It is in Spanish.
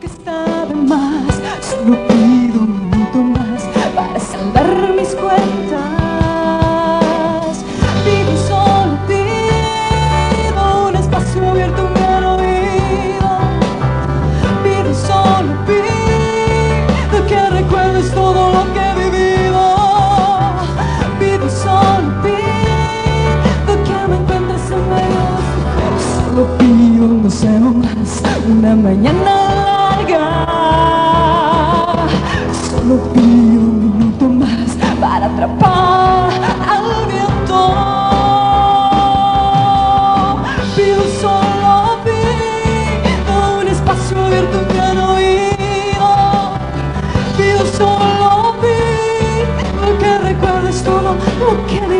que está de más, solo pido un minuto más para saldar mis cuentas. Pido solo pido un espacio abierto mi oído. Pido solo pido que recuerdes todo lo que he vivido. Pido solo pido que me encuentres en medio solo pido un deseo más, una mañana solo vi lo que the ground, it's full